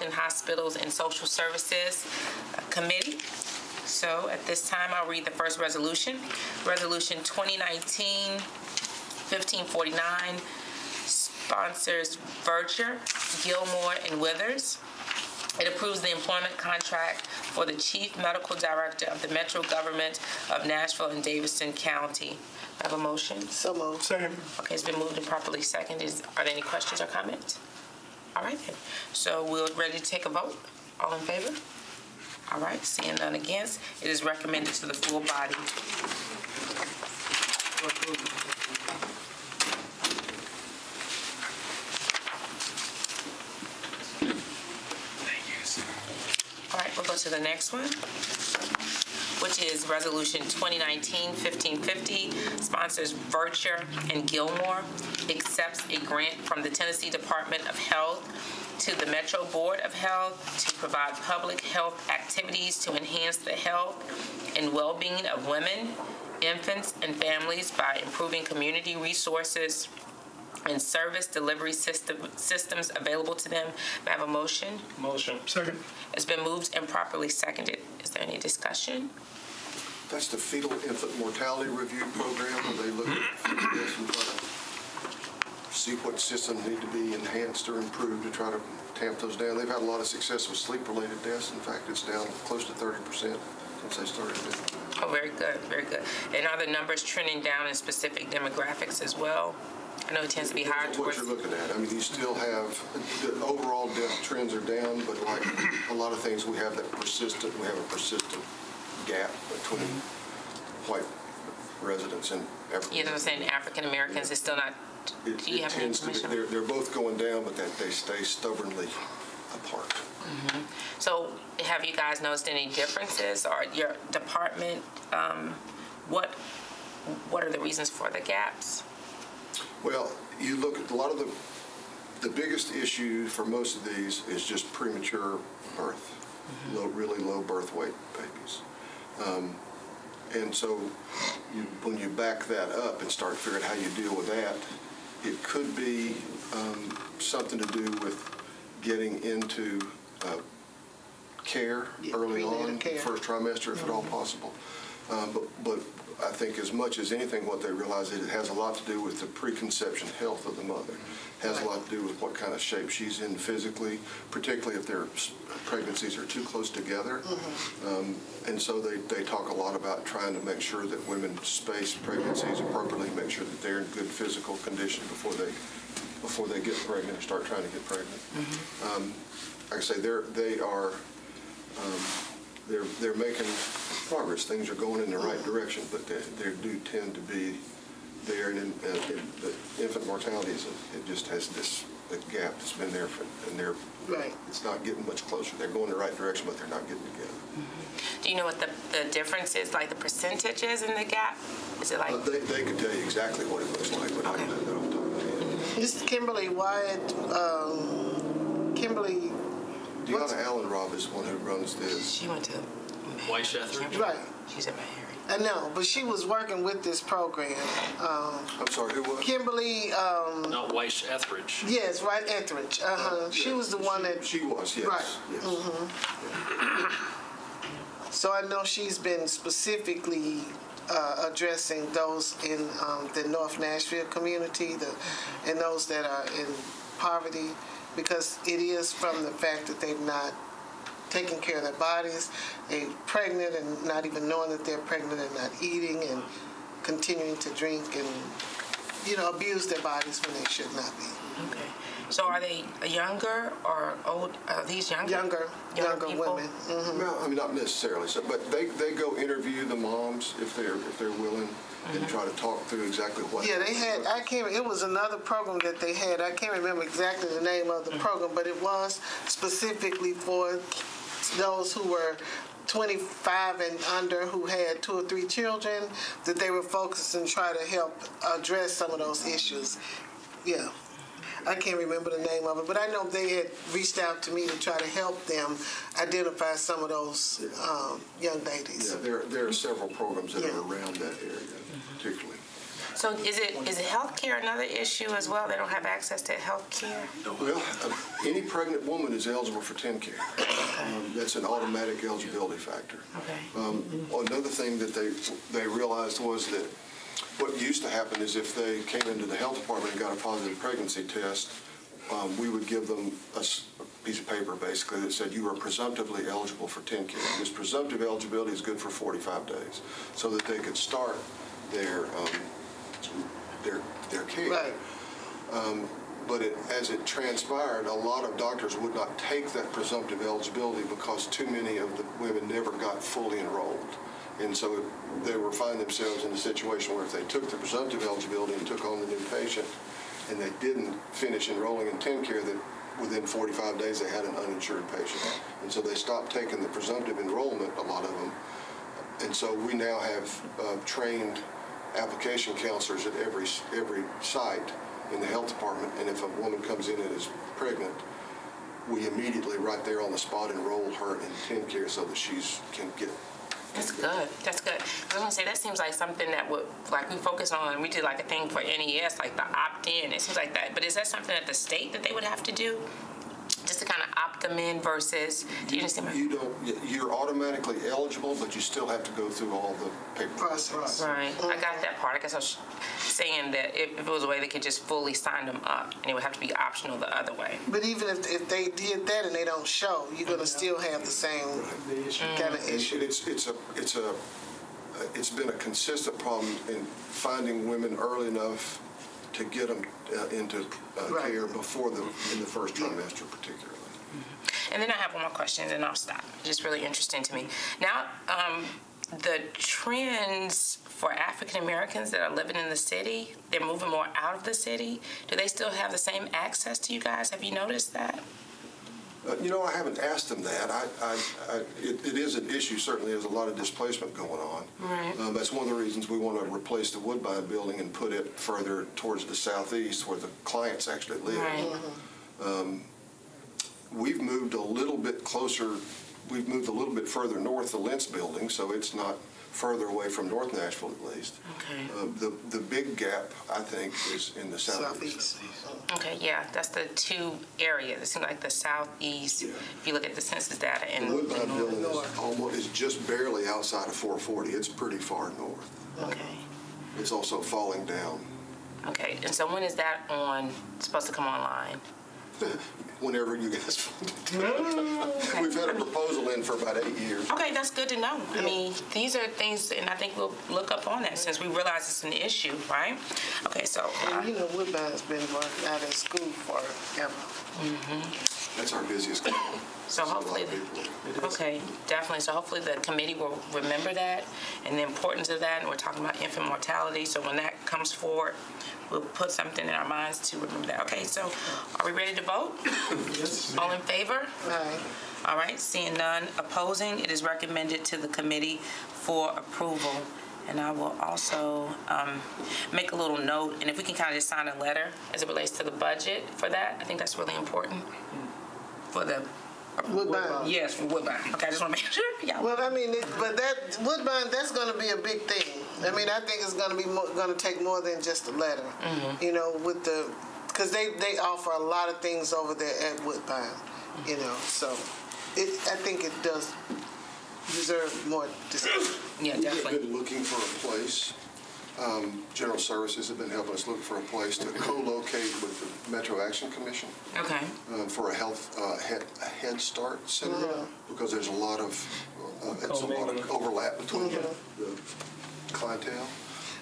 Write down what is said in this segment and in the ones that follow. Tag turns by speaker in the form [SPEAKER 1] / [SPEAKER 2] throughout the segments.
[SPEAKER 1] Health and Hospitals and Social Services Committee. So at this time, I'll read the first resolution. Resolution 2019-1549 sponsors Vercher, Gilmore, and Withers. It approves the employment contract for the Chief Medical Director of the Metro Government of Nashville and Davidson County. I have a motion.
[SPEAKER 2] So moved.
[SPEAKER 3] Second.
[SPEAKER 1] Okay, it's been moved and properly seconded. Are there any questions or comments? All right then. So we're ready to take a vote. All in favor? All right, seeing none against, it is recommended to the full body. All right, we'll go to the next one, which is Resolution 2019-1550, sponsors Vercher and Gilmore, accepts a grant from the Tennessee Department of Health to the Metro Board of Health to provide public health activities to enhance the health and well-being of women, infants, and families by improving community resources and service delivery system, systems available to them. May I have a motion?
[SPEAKER 3] Motion. Second.
[SPEAKER 1] It's been moved and properly seconded. Is there any discussion?
[SPEAKER 4] That's the fetal infant mortality review program where they look at this and try to see what systems need to be enhanced or improved to try to tamp those down. They've had a lot of success with sleep-related deaths. In fact, it's down close to 30% since they started it.
[SPEAKER 1] Oh, very good, very good. And are the numbers trending down in specific demographics as well? I know it tends to be higher towards.
[SPEAKER 4] What you're looking at. I mean, you still have, the overall death trends are down, but like a lot of things, we have that persistent, we have a persistent gap between mm-hmm. white residents and African.
[SPEAKER 1] You know what I'm saying, African Americans is still not,
[SPEAKER 4] It
[SPEAKER 1] do you
[SPEAKER 4] it
[SPEAKER 1] have any
[SPEAKER 4] tends to be, they're, they're both going down, but that they stay stubbornly apart. Mm-hmm.
[SPEAKER 1] So have you guys noticed any differences or your department, um, what, what are the reasons for the gaps?
[SPEAKER 4] Well, you look at a lot of the, the biggest issue for most of these is just premature birth, mm-hmm. low, really low birth weight babies. Um, And so you, when you back that up and start figuring out how you deal with that, it could be um, something to do with getting into uh, care
[SPEAKER 2] Yeah,
[SPEAKER 4] early
[SPEAKER 2] prenatal
[SPEAKER 4] on,
[SPEAKER 2] care.
[SPEAKER 4] first trimester, if at all possible. Um, But, but I think as much as anything, what they realize is it has a lot to do with the preconception health of the mother. It Has a lot to do with what kind of shape she's in physically, particularly if their pregnancies are too close together. Um, And so they, they talk a lot about trying to make sure that women space pregnancies appropriately, make sure that they're in good physical condition before they, before they get pregnant or start trying to get pregnant. Um, Like I say, they're, they are, um, they're, they're making progress. Things are going in the right direction, but they, they do tend to be there. And in, uh, in the infant mortality is, a- it just has this, the gap that's been there for, and they're,
[SPEAKER 2] Right.
[SPEAKER 4] it's not getting much closer. They're going the right direction, but they're not getting together.
[SPEAKER 1] Do you know what the, the difference is, like the percentages in the gap? Is it like,
[SPEAKER 4] Uh, They, they could tell you exactly what it looks like, but I don't know off the top of my head.
[SPEAKER 2] This is Kimberly Wyatt, um, Kimberly, What's-
[SPEAKER 4] Deanna Allen Robb is the one who runs this.
[SPEAKER 1] she went to.
[SPEAKER 5] White Etheridge?
[SPEAKER 2] right.
[SPEAKER 1] She's at Mary.
[SPEAKER 2] I know, but she was working with this program. Um,
[SPEAKER 4] I'm sorry, who was?
[SPEAKER 2] Kimberly, um,
[SPEAKER 5] Not Weiss Etheridge.
[SPEAKER 2] yes, right, Etheridge. Uh-huh. She was the one that,
[SPEAKER 4] She was, yes.
[SPEAKER 2] Right. Mm-hmm.
[SPEAKER 4] yes.
[SPEAKER 2] so I know she's been specifically uh, addressing those in um, the North Nashville community, the, and those that are in poverty, because it is from the fact that they've not taken care of their bodies, they're pregnant and not even knowing that they're pregnant and not eating and continuing to drink and, you know, abuse their bodies when they should not be.
[SPEAKER 1] Okay. So are they younger or old, are these younger?
[SPEAKER 2] Younger, younger
[SPEAKER 1] people?
[SPEAKER 2] women. Mhm.
[SPEAKER 4] No, I mean, not necessarily, so, but they, they go interview the moms if they're, if they're willing and try to talk through exactly what.
[SPEAKER 2] Yeah, they had, I can't, it was another program that they had, I can't remember exactly the name of the program, but it was specifically for those who were 25 and under who had two or three children, that they were focused and try to help address some of those issues. Yeah. I can't remember the name of it, but I know they had reached out to me to try to help them identify some of those um, young ladies.
[SPEAKER 4] Yeah, there, there are several programs that
[SPEAKER 2] Yeah.
[SPEAKER 4] are around that area particularly.
[SPEAKER 1] So is it, is healthcare another issue as well? They don't have access to healthcare?
[SPEAKER 4] Well, uh, any pregnant woman is eligible for TennCare. Um, That's an automatic eligibility factor.
[SPEAKER 1] Okay.
[SPEAKER 4] Um, Another thing that they, they realized was that what used to happen is if they came into the health department and got a positive pregnancy test, um, we would give them a, piece of paper basically that said you are presumptively eligible for TennCare. This presumptive eligibility is good for 45 days, so that they could start their, um, their, their care.
[SPEAKER 2] Right.
[SPEAKER 4] But it, as it transpired, a lot of doctors would not take that presumptive eligibility because too many of the women never got fully enrolled. And so they were finding themselves in a situation where if they took the presumptive eligibility and took on the new patient, and they didn't finish enrolling in TennCare, that within 45 days they had an uninsured patient. And so they stopped taking the presumptive enrollment, a lot of them. And so we now have uh, trained application counselors at every, every site in the health department, and if a woman comes in and is pregnant, we immediately, right there on the spot, enroll her in TennCare so that she can get.
[SPEAKER 1] That's good. That's good. I was gonna say that seems like something that would like we focus on. We did like a thing for NES, like the opt-in. It seems like that. But is that something that the state that they would have to do, just to kind of opt them in versus? Do you understand? my-
[SPEAKER 4] You don't, you're automatically eligible, but you still have to go through all the paperwork.
[SPEAKER 2] Process.
[SPEAKER 1] Right. I got that part. I guess I was saying that if, if it was a way they could just fully sign them up, and it would have to be optional the other way.
[SPEAKER 2] But even if, if they did that and they don't show, you're gonna still have the same kind of
[SPEAKER 4] And
[SPEAKER 2] issue.
[SPEAKER 4] It's, it's a, it's a, it's been a consistent problem in finding women early enough to get them into uh,
[SPEAKER 2] Right.
[SPEAKER 4] care before the, in the first trimester particularly.
[SPEAKER 1] And then I have one more question, and I'll stop. It's Just really interesting to me. Now, um, the trends for African Americans that are living in the city, they're moving more out of the city. Do they still have the same access to you guys? Have you noticed that?
[SPEAKER 4] Uh, You know, I haven't asked them that. I, I, I, it, it is an issue, certainly, there's a lot of displacement going on.
[SPEAKER 1] Right.
[SPEAKER 4] Um, That's one of the reasons we want to replace the Woodbine building and put it further towards the southeast where the clients actually live.
[SPEAKER 1] Right.
[SPEAKER 4] We've moved a little bit closer, we've moved a little bit further north, the Lentz building, so it's not further away from North Nashville at least.
[SPEAKER 1] Okay.
[SPEAKER 4] Uh, The, the big gap, I think, is in the southeast.
[SPEAKER 2] Southeast.
[SPEAKER 1] Okay, yeah, that's the two areas. It seems like the southeast,
[SPEAKER 4] Yeah.
[SPEAKER 1] if you look at the census data,
[SPEAKER 4] The
[SPEAKER 1] and
[SPEAKER 4] Woodbine building is almost, is just barely outside of 440. It's pretty far north.
[SPEAKER 1] okay,
[SPEAKER 4] It's also falling down.
[SPEAKER 1] okay. And so when is that on? Supposed to come online?
[SPEAKER 4] whenever you guys. We've had a proposal in for about eight years.
[SPEAKER 1] Okay, that's good to know. I mean, these are things, and I think we'll look up on that since we realize it's an issue, right? Okay, so, uh,
[SPEAKER 2] And you know, Woodbine's been working out of school forever.
[SPEAKER 4] That's our busiest. client.
[SPEAKER 1] so
[SPEAKER 4] There's
[SPEAKER 1] hopefully, okay, definitely. So hopefully the committee will remember that and the importance of that. And we're talking about infant mortality. So when that comes forward, we'll put something in our minds to remember that. Okay, so are we ready to vote? yes. All in favor?
[SPEAKER 2] Right.
[SPEAKER 1] All right, seeing none opposing, it is recommended to the committee for approval. And I will also um, make a little note, and if we can kind of just sign a letter as it relates to the budget for that, I think that's really important for the,
[SPEAKER 2] Woodbine.
[SPEAKER 1] yes, for Woodbine. Okay, I just want to make sure. Yeah.
[SPEAKER 2] Well, I mean, it, but that Woodbine, that's going to be a big thing. I mean, I think it's going to be going to take more than just a letter. Mm-hmm. You know, with the because they they offer a lot of things over there at Woodbine. You know, so it I think it does deserve more discussion.
[SPEAKER 1] Yeah,
[SPEAKER 4] We have
[SPEAKER 1] definitely.
[SPEAKER 4] been looking for a place. Um, General Services have been helping us look for a place to co-locate with the Metro Action Commission
[SPEAKER 1] Okay,
[SPEAKER 4] uh, for a health, uh, head, a Head Start Center, because there's a lot of, uh, it's a lot of overlap between the clientele.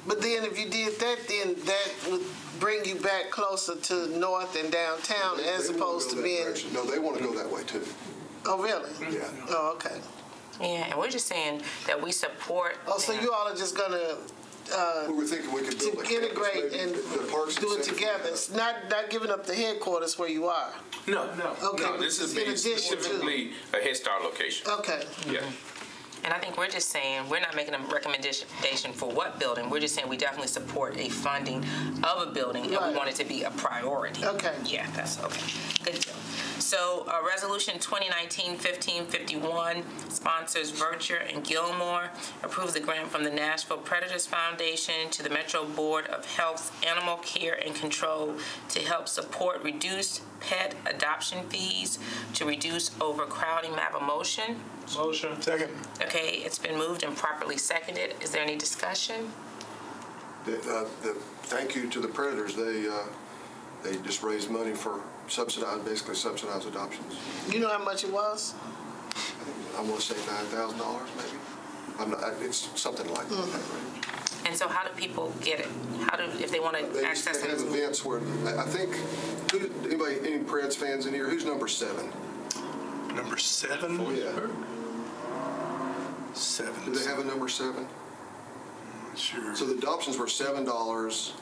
[SPEAKER 2] But then if you did that, then that would bring you back closer to north and downtown
[SPEAKER 4] They-
[SPEAKER 2] as
[SPEAKER 4] they wanna
[SPEAKER 2] opposed
[SPEAKER 4] go
[SPEAKER 2] to
[SPEAKER 4] that
[SPEAKER 2] being.
[SPEAKER 4] direction. No, they want to go that way too.
[SPEAKER 2] Oh, really?
[SPEAKER 4] Yeah.
[SPEAKER 2] Oh, okay.
[SPEAKER 1] yeah, and we're just saying that we support.
[SPEAKER 2] Oh, so you all are just gonna Uh,
[SPEAKER 4] we were thinking we could build a
[SPEAKER 2] to
[SPEAKER 4] campus,
[SPEAKER 2] integrate
[SPEAKER 4] maybe
[SPEAKER 2] and
[SPEAKER 4] the Parks
[SPEAKER 2] do it
[SPEAKER 4] Central.
[SPEAKER 2] together. It's not not giving up the headquarters where you are.
[SPEAKER 3] No, no,
[SPEAKER 2] Okay,
[SPEAKER 3] no.
[SPEAKER 2] but
[SPEAKER 3] This is
[SPEAKER 2] in
[SPEAKER 3] being
[SPEAKER 2] addition to-
[SPEAKER 3] specifically a Head Start location.
[SPEAKER 2] Okay.
[SPEAKER 3] Yeah.
[SPEAKER 1] And I think we're just saying, we're not making a recommendation for what building, we're just saying we definitely support a funding of a building, and we want it to be a priority.
[SPEAKER 2] Okay.
[SPEAKER 1] Yeah, that's, okay, good deal. So, uh, Resolution 2019-1551 sponsors Vercher and Gilmore, approves a grant from the Nashville Predators Foundation to the Metro Board of Health's Animal Care and Control to help support reduced pet adoption fees to reduce overcrowding. May I have a motion?
[SPEAKER 3] Motion. Second.
[SPEAKER 1] Okay, it's been moved and properly seconded. Is there any discussion?
[SPEAKER 4] The, uh, the, thank you to the Predators, they, uh, they just raised money for subsidized, basically subsidized adoptions.
[SPEAKER 2] You know how much it was?
[SPEAKER 4] I want to say nine thousand dollars maybe. I'm not, it's something like that range.
[SPEAKER 1] And so how do people get it? How do, if they want to
[SPEAKER 4] used
[SPEAKER 1] access
[SPEAKER 4] to have
[SPEAKER 1] it?
[SPEAKER 4] events where, I I think, who, anybody, any Preds fans in here? Who's number seven?
[SPEAKER 3] Number seven?
[SPEAKER 4] Oh, Yeah.
[SPEAKER 3] Seven.
[SPEAKER 4] Do they have a number seven?
[SPEAKER 3] Sure.
[SPEAKER 4] So the adoptions were seven dollars,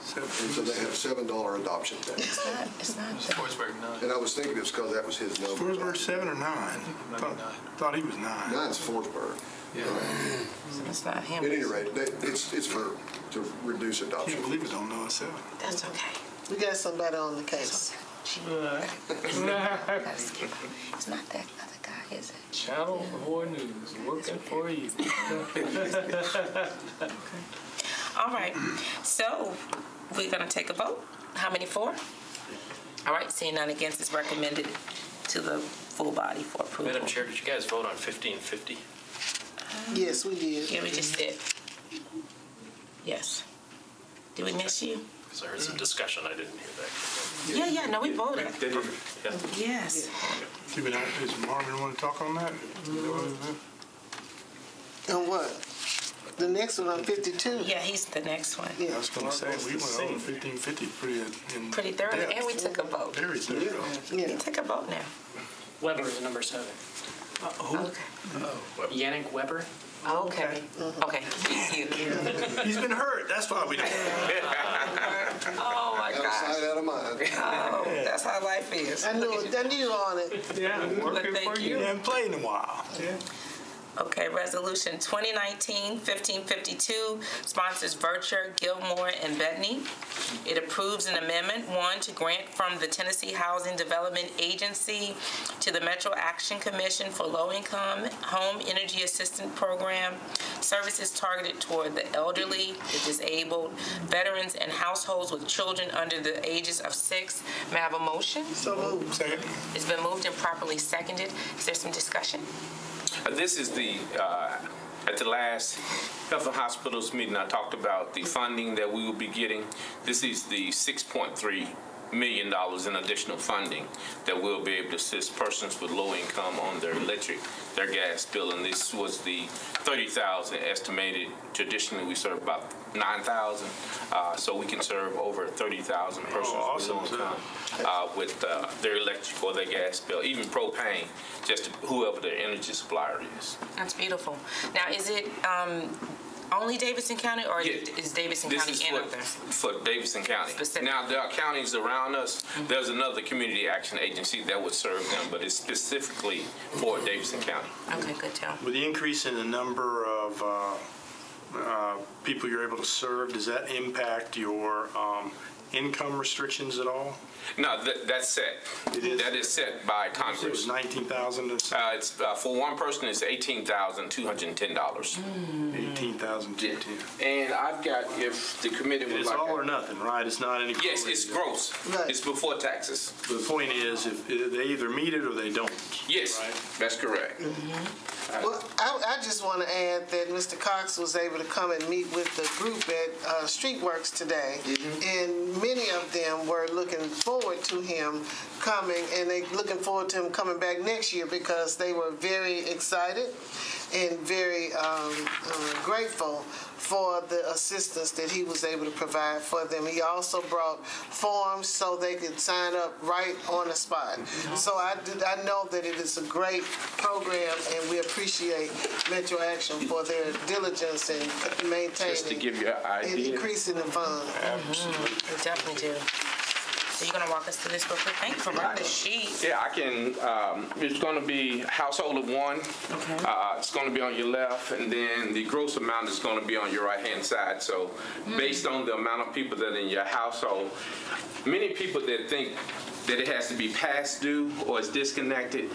[SPEAKER 3] Seven.
[SPEAKER 4] and so they have seven dollar adoption day.
[SPEAKER 1] It's not, it's not that.
[SPEAKER 5] Forsberg, nine.
[SPEAKER 4] And I was thinking it's because that was his number.
[SPEAKER 3] Forsberg seven or nine? Thought, thought he was nine.
[SPEAKER 4] Nine's Forsberg.
[SPEAKER 1] It's not him.
[SPEAKER 4] At any rate, they, it's, it's for, to reduce
[SPEAKER 3] Can't
[SPEAKER 4] adoption.
[SPEAKER 3] believe it don't know a seven.
[SPEAKER 1] That's okay.
[SPEAKER 2] We got somebody on the case.
[SPEAKER 1] Gotta skip it. It's not that other guy, is it?
[SPEAKER 6] Channel 4 News, working for you.
[SPEAKER 1] All right, so we're gonna take a vote. How many for? All right, seeing none against is recommended to the full body for approval.
[SPEAKER 5] Madam Chair, did you guys vote on 1550?
[SPEAKER 2] Yes, we did.
[SPEAKER 1] Yeah, we just did. Yes. Did we miss you?
[SPEAKER 5] Because I heard some discussion, I didn't hear that.
[SPEAKER 1] Yeah, yeah, no, we voted.
[SPEAKER 5] Yeah.
[SPEAKER 1] Yes.
[SPEAKER 3] Do we not, does Marvin want to talk on that? Mm-hmm.
[SPEAKER 2] On what? The next one on 52?
[SPEAKER 1] Yeah, he's the next one. Yeah.
[SPEAKER 3] I was gonna say, we went over fifteen fifty pretty in.
[SPEAKER 1] Pretty thorough,
[SPEAKER 3] depth.
[SPEAKER 1] and we took a vote.
[SPEAKER 3] Very thorough.
[SPEAKER 1] We
[SPEAKER 2] Yeah.
[SPEAKER 1] took a vote now.
[SPEAKER 6] Weber is number seven.
[SPEAKER 1] Uh, okay.
[SPEAKER 6] Oh, Yannick Weber?
[SPEAKER 1] Okay, okay, thank you.
[SPEAKER 3] He's been hurt, that's why we don't.
[SPEAKER 1] My
[SPEAKER 4] Out of
[SPEAKER 1] gosh.
[SPEAKER 4] sight, out of mind.
[SPEAKER 1] Oh, that's how life is.
[SPEAKER 2] I knew, it. I knew on it.
[SPEAKER 6] Yeah,
[SPEAKER 1] working thank for you.
[SPEAKER 3] He hasn't played in a while.
[SPEAKER 1] Okay, Resolution 2019-1552 sponsors Vercher, Gilmore, and Bettany. It approves an amendment, one, to grant from the Tennessee Housing Development Agency to the Metro Action Commission for Low-Income Home Energy Assistance Program, services targeted toward the elderly, the disabled, veterans, and households with children under the ages of six. May I have a motion?
[SPEAKER 2] So moved.
[SPEAKER 3] Second.
[SPEAKER 1] It's been moved and properly seconded. Is there some discussion?
[SPEAKER 7] This is the, uh, at the last Health and Hospitals meeting, I talked about the funding that we will be getting. This is the $6.3 million dollars in additional funding that will be able to assist persons with low income on their electric, their gas bill. And this was the 30,000 estimated. Traditionally, we serve about 9,000. Uh, So we can serve over 30,000 persons with
[SPEAKER 3] awesome.
[SPEAKER 7] low income uh, with uh, their electric or their gas bill, even propane, just whoever their energy supplier is.
[SPEAKER 1] That's beautiful. Now, is it um, only Davidson County, or
[SPEAKER 7] Yeah.
[SPEAKER 1] is Davidson
[SPEAKER 7] This
[SPEAKER 1] County
[SPEAKER 7] is
[SPEAKER 1] and
[SPEAKER 7] for,
[SPEAKER 1] others?
[SPEAKER 7] for Davidson County.
[SPEAKER 1] Specific.
[SPEAKER 7] Now, there are counties around us, there's another community action agency that would serve them, but it's specifically for Davidson County.
[SPEAKER 1] Okay, good deal.
[SPEAKER 3] With the increase in the number of uh, uh, people you're able to serve, does that impact your um, income restrictions at all?
[SPEAKER 7] No, that, that's set.
[SPEAKER 3] It is?
[SPEAKER 7] That is set by
[SPEAKER 3] It was
[SPEAKER 7] Congress.
[SPEAKER 3] 19,000 or something?
[SPEAKER 7] Uh, it's, uh, for one person, it's eighteen thousand two hundred and ten dollars.
[SPEAKER 3] 18,210.
[SPEAKER 7] And I've got, if the committee would
[SPEAKER 3] It's
[SPEAKER 7] like.
[SPEAKER 3] all or nothing, right? It's not any.
[SPEAKER 7] Yes, it's gross.
[SPEAKER 2] Right.
[SPEAKER 7] It's before taxes.
[SPEAKER 3] The point is, if they either meet it or they don't.
[SPEAKER 7] Yes,
[SPEAKER 3] Right.
[SPEAKER 7] that's correct.
[SPEAKER 2] Well, I, I just want to add that Mr. Cox was able to come and meet with the group at uh, Streetworks today, and many of them were looking forward to him coming, and they looking forward to him coming back next year because they were very excited and very um, uh, grateful for the assistance that he was able to provide for them. He also brought forms so they could sign up right on the spot. So I, did- I know that it is a great program, and we appreciate Metro Action for their diligence in maintaining
[SPEAKER 7] Just to give you an
[SPEAKER 2] and
[SPEAKER 7] idea.
[SPEAKER 2] increasing the fund.
[SPEAKER 1] We definitely do. So you're gonna walk us through this real quick? Thank you for bringing the sheet.
[SPEAKER 7] Yeah, I can, um, it's gonna be household of one.
[SPEAKER 1] Okay.
[SPEAKER 7] Uh, it's gonna be on your left, and then the gross amount is gonna be on your right-hand side. So based on the amount of people that are in your household, many people that think that it has to be past due or it's disconnected,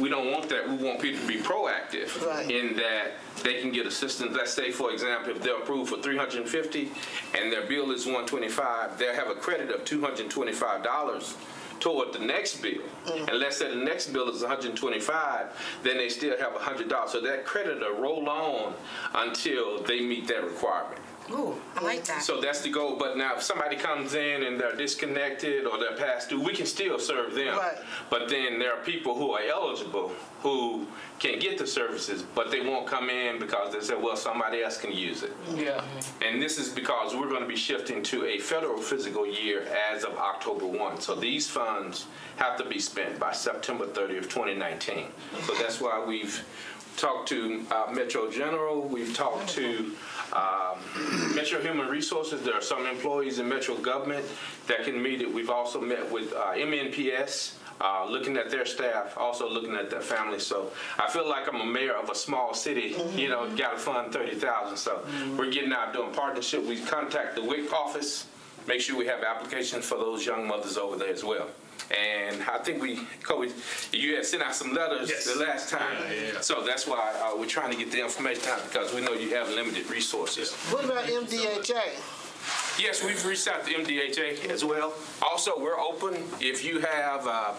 [SPEAKER 7] we don't want that. We want people to be proactive
[SPEAKER 2] Right.
[SPEAKER 7] in that they can get assistance. Let's say, for example, if they're approved for 350 and their bill is 125, they'll have a credit of $225 toward the next bill. Mm-hmm. And let's say the next bill is 125, then they still have $100. So that credit will roll on until they meet that requirement.
[SPEAKER 1] Ooh, I like that.
[SPEAKER 7] So that's the goal. But now, if somebody comes in and they're disconnected or they're past due, we can still serve them.
[SPEAKER 2] Right.
[SPEAKER 7] But then there are people who are eligible who can get the services, but they won't come in because they said, well, somebody else can use it.
[SPEAKER 6] Yeah.
[SPEAKER 7] And this is because we're going to be shifting to a federal physical year as of October 1. So these funds have to be spent by September 30th, 2019. So that's why we've talked to uh, Metro General, we've talked to um, Metro Human Resources. There are some employees in Metro government that can meet it. We've also met with uh, MNPS. Uh, looking at their staff, also looking at their families. So I feel like I'm a mayor of a small city, you know, got to fund 30,000. So we're getting out doing partnership. We contact the WIC office, make sure we have applications for those young mothers over there as well. And I think we, Kobe, you had sent out some letters
[SPEAKER 3] Yes.
[SPEAKER 7] the last time.
[SPEAKER 3] Yeah, yeah.
[SPEAKER 7] So that's why uh, we're trying to get the information out because we know you have limited resources.
[SPEAKER 2] What about MDHA?
[SPEAKER 7] Yes, we've reached out to MDHA as well. Also, we're open if you have uh,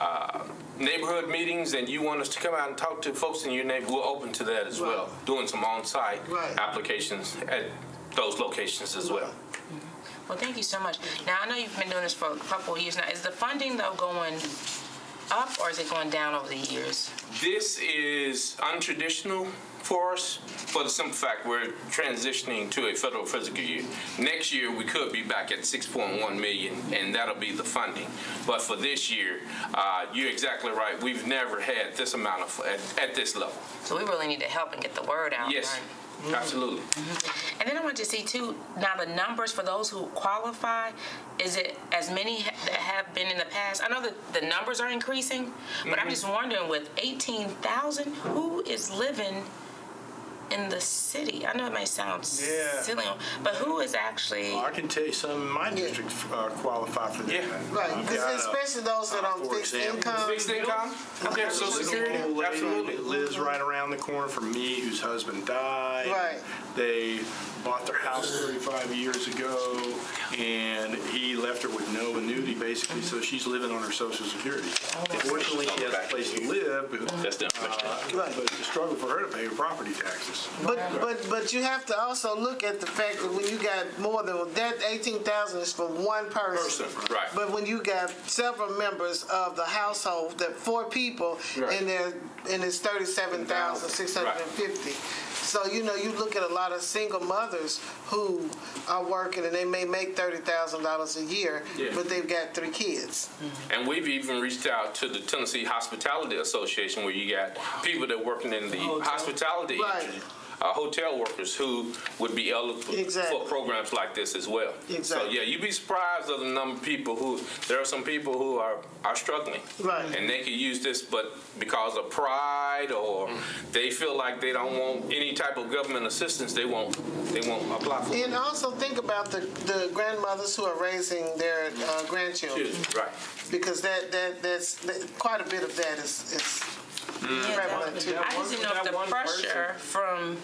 [SPEAKER 7] uh, neighborhood meetings and you want us to come out and talk to folks in your neighborhood, we're open to that as well. Doing some on-site
[SPEAKER 2] Right.
[SPEAKER 7] applications at those locations as well.
[SPEAKER 1] Well, thank you so much. Now, I know you've been doing this for a couple of years now. Is the funding though going up or is it going down over the years?
[SPEAKER 7] This is untraditional for us for the simple fact we're transitioning to a federal physical year. Next year, we could be back at 6.1 million, and that'll be the funding. But for this year, uh, you're exactly right. We've never had this amount of, at, at this level.
[SPEAKER 1] So we really need to help and get the word out.
[SPEAKER 7] Yes,
[SPEAKER 1] right? Mm-hmm.
[SPEAKER 7] absolutely. Mm-hmm.
[SPEAKER 1] And then I want to see too, now the numbers for those who qualify, is it as many ha- that have been in the past? I know that the numbers are increasing, but I'm mm-hmm. just wondering with 18,000, who is living in the city? I know it may sound
[SPEAKER 3] Yeah.
[SPEAKER 1] silly, but who is actually,
[SPEAKER 3] Well, I can tell you some in my district uh, qualify for that.
[SPEAKER 7] Yeah.
[SPEAKER 2] Right,
[SPEAKER 3] I've got
[SPEAKER 2] especially those that
[SPEAKER 3] uh,
[SPEAKER 2] on
[SPEAKER 3] for
[SPEAKER 2] fixed
[SPEAKER 3] example,
[SPEAKER 2] income.
[SPEAKER 7] Fixed income? Okay, social security?
[SPEAKER 3] Old lady
[SPEAKER 7] Absolutely.
[SPEAKER 3] that lives right around the corner from me, whose husband died.
[SPEAKER 2] Right.
[SPEAKER 3] They bought their house 35 years ago, and he left her with no annuity, basically, so she's living on her social security. Fortunately, she has a place to live, but
[SPEAKER 7] That's the information.
[SPEAKER 2] Uh, right.
[SPEAKER 3] but it's a struggle for her to pay her property taxes.
[SPEAKER 2] But, but, but you have to also look at the fact that when you got more than, that eighteen thousand is for one person.
[SPEAKER 7] Person, right.
[SPEAKER 2] But when you got several members of the household, that four people,
[SPEAKER 7] Right.
[SPEAKER 2] and there, and it's thirty-seven thousand six hundred and fifty. So, you know, you look at a lot of single mothers who are working and they may make thirty thousand dollars a year,
[SPEAKER 7] Yeah.
[SPEAKER 2] but they've got three kids. Mm-hmm.
[SPEAKER 7] And we've even reached out to the Tennessee Hospitality Association where you got people that are working in the hospitality
[SPEAKER 2] Right.
[SPEAKER 7] industry. Uh, hotel workers who would be eligible
[SPEAKER 2] Exactly.
[SPEAKER 7] for programs like this as well. So yeah, you'd be surprised of the number of people who there are some people who are are struggling,
[SPEAKER 2] Right.
[SPEAKER 7] And they could use this, but because of pride or they feel like they don't want any type of government assistance, they won't they won't apply for it.
[SPEAKER 2] And also think about the, the grandmothers who are raising their uh, grandchildren.
[SPEAKER 7] Right.
[SPEAKER 2] because that, that that's that, quite a bit of that is, is prevalent too.
[SPEAKER 1] I just didn't know if the
[SPEAKER 6] one
[SPEAKER 1] pressure from,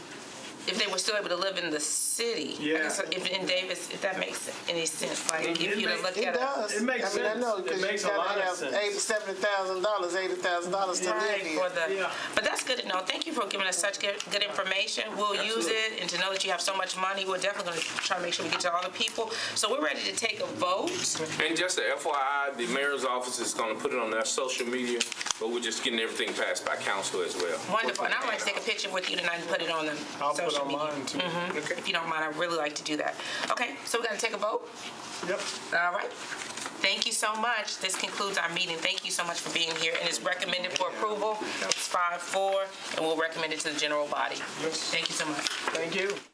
[SPEAKER 1] if they were still able to live in the city.
[SPEAKER 3] Yeah.
[SPEAKER 1] guess If in Davis, if that makes any sense, like if
[SPEAKER 3] It
[SPEAKER 1] you to
[SPEAKER 3] make-
[SPEAKER 1] look
[SPEAKER 2] It
[SPEAKER 1] at a.
[SPEAKER 2] does.
[SPEAKER 6] It makes
[SPEAKER 2] I mean, I know because you gotta have
[SPEAKER 6] sense.
[SPEAKER 2] eighty, seventy thousand dollars, eighty thousand dollars to live
[SPEAKER 1] Right,
[SPEAKER 2] here.
[SPEAKER 1] for the,
[SPEAKER 6] Yeah.
[SPEAKER 1] but that's good to know. Thank you for giving us such good, good information. We'll use it, and to know that you have so much money, we're definitely gonna try to make sure we get to all the people. So we're ready to take a vote.
[SPEAKER 7] And just a FYI, the mayor's office is going to put it on their social media, but we're just getting everything passed by council as well.
[SPEAKER 1] Wonderful, and I'd like to take a picture with you tonight and put it on the
[SPEAKER 6] I'll put on
[SPEAKER 1] media.
[SPEAKER 6] mine too. Mm-hmm.
[SPEAKER 1] If you don't mind, I'd really like to do that. Okay, so we're gonna take a vote?
[SPEAKER 6] Yep.
[SPEAKER 1] All right. Thank you so much. This concludes our meeting. Thank you so much for being here, and it's recommended for approval. It's five, four, and we'll recommend it to the general body. Thank you so much.
[SPEAKER 6] Thank you.